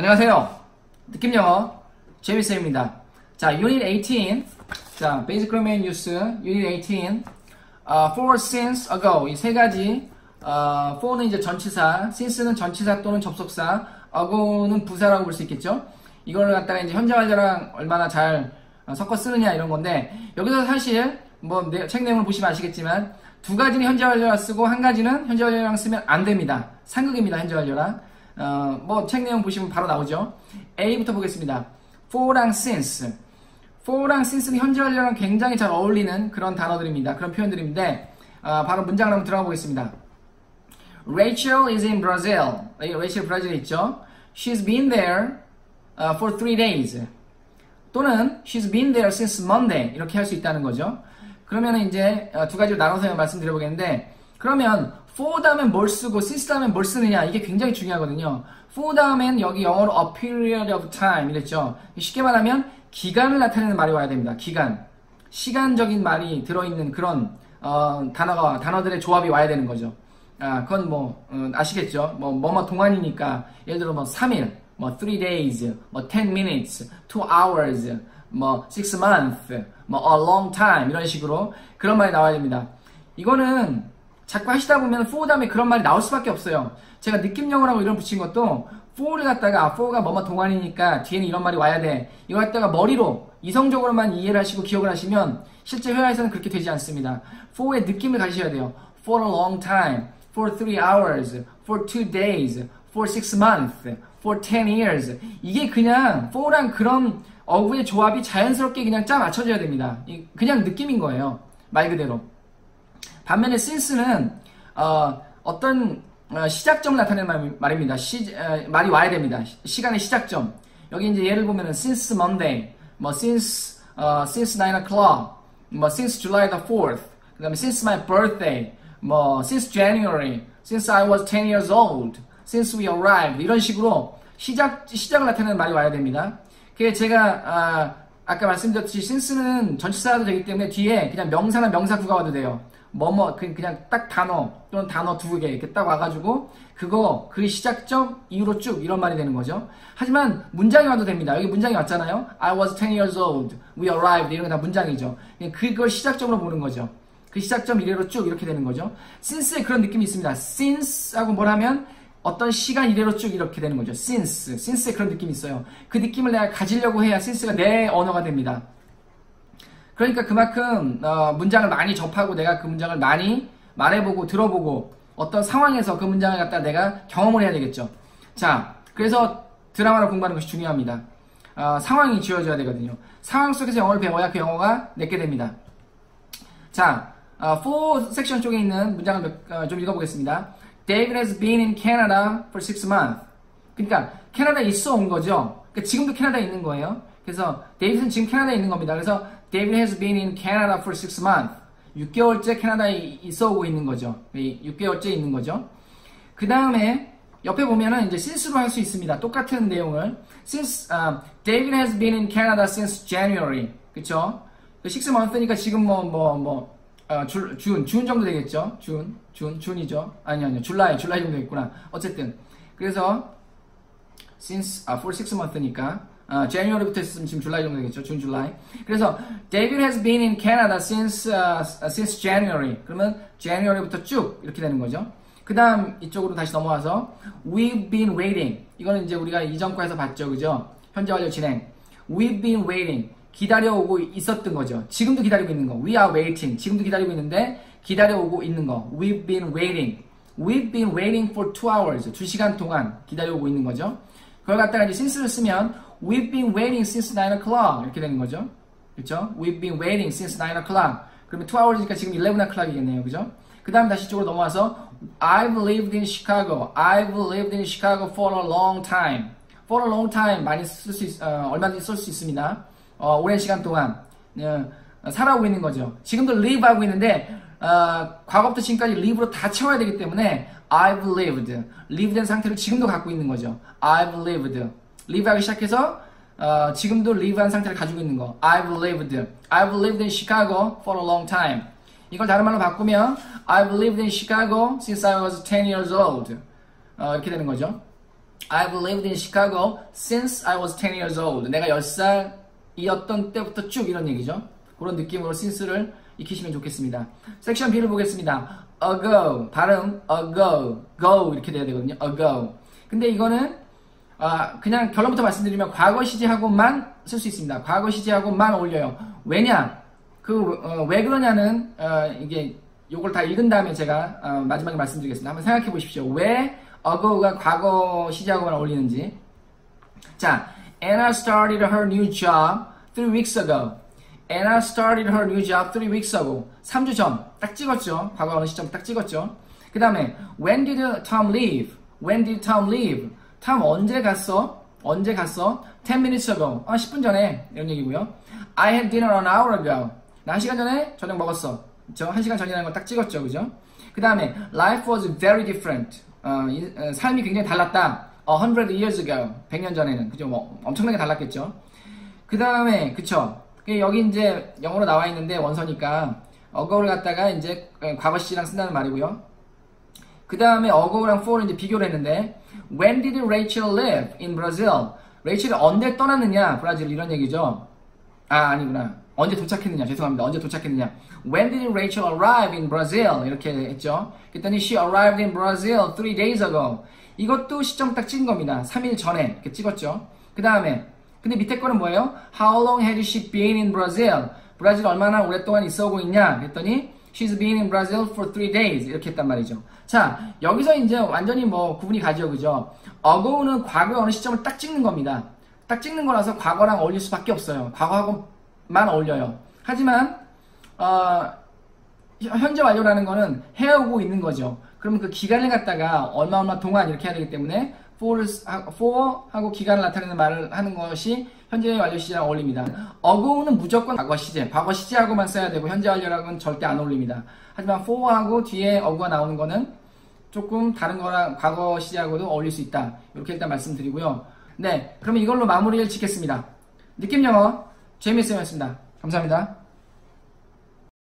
안녕하세요. 느낌 영어 제미쌤입니다. 자, Unit 18. 자, Basic Grammar News Unit 18. Uh, for since ago 이 세 가지 uh, for는 이제 전치사, since는 전치사 또는 접속사, ago는 부사라고 볼 수 있겠죠. 이걸 갖다가 이제 현재 완료랑 얼마나 잘 어, 섞어 쓰느냐 이런 건데 여기서 사실 뭐 책 내용을 보시면 아시겠지만 두 가지는 현재 완료랑 쓰고 한 가지는 현재 완료랑 쓰면 안 됩니다. 상극입니다. 현재 완료랑. 어, 뭐책 내용 보시면 바로 나오죠. A부터 보겠습니다. for랑 since. for랑 since는 현재 완료랑 굉장히 잘 어울리는 그런 단어들입니다. 그런 표현들인데 어, 바로 문장을 한번 들어가 보겠습니다. Rachel is in Brazil. 레이첼 브라질에 있죠. She's been there uh, for three days. 또는 she's been there since Monday 이렇게 할 수 있다는 거죠. 그러면 이제 두 가지로 나눠서 말씀드려보겠는데 그러면 for 다음엔 뭘 쓰고 since 다음엔 뭘 쓰느냐 이게 굉장히 중요하거든요. for 다음엔 여기 영어로 a period of time 이랬죠. 쉽게 말하면 기간을 나타내는 말이 와야 됩니다. 기간. 시간적인 말이 들어있는 그런 어, 단어가 단어들의 조합이 와야 되는 거죠. 아, 그건 뭐 어, 아시겠죠? 뭐 뭐뭐 동안이니까 예를 들어 뭐 3일, 뭐 3 days, 뭐 10 minutes, 2 hours, 뭐 6 months, 뭐 a long time 이런 식으로 그런 말이 나와야 됩니다. 이거는 자꾸 하시다 보면 for 다음에 그런 말이 나올 수밖에 없어요. 제가 느낌 영어라고 이런 붙인 것도 for를 갖다가 for가 뭐뭐 동안이니까 뒤에는 이런 말이 와야 돼. 이거 갖다가 머리로 이성적으로만 이해를 하시고 기억을 하시면 실제 회화에서는 그렇게 되지 않습니다. for의 느낌을 가지셔야 돼요. for a long time, for three hours, for two days, for six months, for ten years. 이게 그냥 for랑 그런 어구의 조합이 자연스럽게 그냥 짜 맞춰져야 됩니다. 그냥 느낌인 거예요. 말 그대로. 반면에 since는 어, 떤 어, 시작점을 나타내는 말, 입니다 시, 어, 말이 와야 됩니다. 시 간의 시작점. 여기 이제 예를 보면은 since Monday, 뭐 since 어, since 9 o'clock, 뭐 since July the 4th, 그다음에 since my birthday, 뭐 since January, since I was 10 years old, since we arrived 이런 식으로 시작 시작을 나타내는 말이 와야 됩니다. 그게 제가 아, 아까 말씀드렸듯이 since는 전치사도 되기 때문에 뒤에 그냥 명사나 명사구가 와도 돼요. 뭐뭐 그, 그냥 딱 단어 또는 단어 두 개 이렇게 딱 와가지고 그거 그 시작점 이후로 쭉 이런 말이 되는 거죠. 하지만 문장이 와도 됩니다. 여기 문장이 왔잖아요. I was 10 years old. We arrived. 이런 게 다 문장이죠. 그걸 시작점으로 보는 거죠. 그 시작점 이래로 쭉 이렇게 되는 거죠. since에 그런 느낌이 있습니다. since하고 뭘 하면 어떤 시간 이래로 쭉 이렇게 되는 거죠. since. since에 그런 느낌이 있어요. 그 느낌을 내가 가지려고 해야 since가 내 언어가 됩니다. 그러니까 그만큼 어, 문장을 많이 접하고 내가 그 문장을 많이 말해보고 들어보고 어떤 상황에서 그 문장을 갖다 내가 경험을 해야 되겠죠. 자, 그래서 드라마를 공부하는 것이 중요합니다. 어, 상황이 지어져야 되거든요. 상황 속에서 영어를 배워야 그 영어가 내게 됩니다. 자, 어, 4 섹션 쪽에 있는 문장을 몇, 어, 좀 읽어보겠습니다. David has been in Canada for six months. 그러니까 캐나다에 있어 온 거죠. 그러니까 지금도 캐나다에 있는 거예요. 그래서 데이빗은 지금 캐나다에 있는 겁니다. 그래서 David has been in Canada for six months. 6개월째 캐나다에 있어 오고 있는 거죠. 6개월째 있는 거죠. 그 다음에 옆에 보면은 이제 since로 할 수 있습니다. 똑같은 내용을. Since uh, David has been in Canada since January. 그쵸? 6 month니까 지금 뭐, 뭐, 뭐, 어, 줄, 준, 준 정도 되겠죠? 준, 준, 준이죠? 아니, 아니요. 줄라이, 줄라이 정도 있구나. 어쨌든. 그래서, since, 아, for 6 month니까, 어, January부터 했으면 지금 July 정도 되겠죠. June, July. 그래서 David has been in Canada since uh, since January. 그러면 January부터 쭉 이렇게 되는 거죠. 그 다음 이쪽으로 다시 넘어와서 We've been waiting. 이거는 이제 우리가 이전 과에서 봤죠. 그죠? 현재 완료 진행. We've been waiting. 기다려오고 있었던 거죠. 지금도 기다리고 있는 거. We are waiting. 지금도 기다리고 있는데 기다려오고 있는 거. We've been waiting. We've been waiting for two hours. 두 시간 동안 기다려오고 있는 거죠. 그걸 갖다가 이제 since를 쓰면 We've been waiting since 9 o'clock 이렇게 되는 거죠. 그렇죠? We've been waiting since 9 o'clock. 그러면 2 hours니까 지금 11 o'clock이겠네요. 그죠? 그 다음 다시 쪽으로 넘어와서 I've lived in Chicago. I've lived in Chicago for a long time. For a long time 많이 쓸 수 있, 어, 얼마든지 쓸 수 있습니다. 어, 오랜 시간 동안 어, 살아오고 있는 거죠. 지금도 live 하고 있는데 어, 과거부터 지금까지 live로 다 채워야 되기 때문에 I've lived. live 된 상태를 지금도 갖고 있는 거죠. I've lived. Live하기 시작해서 어, 지금도 live한 상태를 가지고 있는 거. I've lived. I've lived in Chicago for a long time. 이걸 다른 말로 바꾸면 I've lived in Chicago since I was 10 years old. 어, 이렇게 되는 거죠. I've lived in Chicago since I was 10 years old. 내가 10살이었던 때부터 쭉 이런 얘기죠. 그런 느낌으로 since를 익히시면 좋겠습니다. 섹션 B를 보겠습니다. ago 발음 ago go 이렇게 돼야 되거든요. ago. 근데 이거는 아, 그냥 결론부터 말씀드리면 과거 시제하고만 쓸 수 있습니다. 과거 시제하고만 어울려요. 왜냐? 그, 어, 왜 그러냐는, 어, 이게, 요걸 다 읽은 다음에 제가, 어, 마지막에 말씀드리겠습니다. 한번 생각해 보십시오. 왜 ago가 과거 시제하고만 어울리는지. 자, Anna started her new job three weeks ago. Anna started her new job three weeks ago. 3주 전. 딱 찍었죠. 과거 어느 시점 딱 찍었죠. 그 다음에, when did Tom leave? When did Tom leave? 탐 언제 갔어? 언제 갔어? 10 minutes ago. 아, 10분 전에. 이런 얘기고요. I had dinner an hour ago. 나 1시간 전에 저녁 먹었어. 저 1시간 전이라는 거 딱 찍었죠. 그죠? 그 다음에 life was very different. 어, 이, 어, 삶이 굉장히 달랐다. A hundred years ago. 100년 전에는. 그죠? 뭐 엄청나게 달랐겠죠. 그 다음에 그쵸? 여기 이제 영어로 나와 있는데 원서니까 어거를 갖다가 이제 과거 시랑 쓴다는 말이고요. 그 다음에 어거랑 for를 이제 비교를 했는데 When did Rachel live in Brazil? 레이첼이 언제 떠났느냐? 브라질 이런 얘기죠. 아 아니구나. 언제 도착했느냐? 죄송합니다. 언제 도착했느냐? When did Rachel arrive in Brazil? 이렇게 했죠. 그랬더니 she arrived in Brazil three days ago. 이것도 시점 딱 찍은 겁니다. 3일 전에 이렇게 찍었죠. 그 다음에 근데 밑에 거는 뭐예요? How long has she been in Brazil? 브라질 얼마나 오랫동안 있어 오고 있냐? 그랬더니 She's been in Brazil for three days. 이렇게 했단 말이죠. 자, 여기서 이제 완전히 뭐 구분이 가죠. 그죠? ago는 과거의 어느 시점을 딱 찍는 겁니다. 딱 찍는 거라서 과거랑 어울릴 수밖에 없어요. 과거하고만 어울려요. 하지만, 어, 현재 완료라는 거는 해오고 있는 거죠. 그러면 그 기간을 갖다가 얼마 얼마 동안 이렇게 해야 되기 때문에 for, 하고 기간을 나타내는 말을 하는 것이 현재 완료 시제랑 어울립니다. 어고는 무조건 과거 시제, 과거 시제하고만 써야 되고 현재 완료랑은 절대 안 어울립니다. 하지만 for하고 뒤에 어구가 나오는 거는 조금 다른 거랑 과거 시제하고도 어울릴 수 있다. 이렇게 일단 말씀드리고요. 네, 그러면 이걸로 마무리를 짓겠습니다. 느낌 영어 재미있으셨습니다. 감사합니다.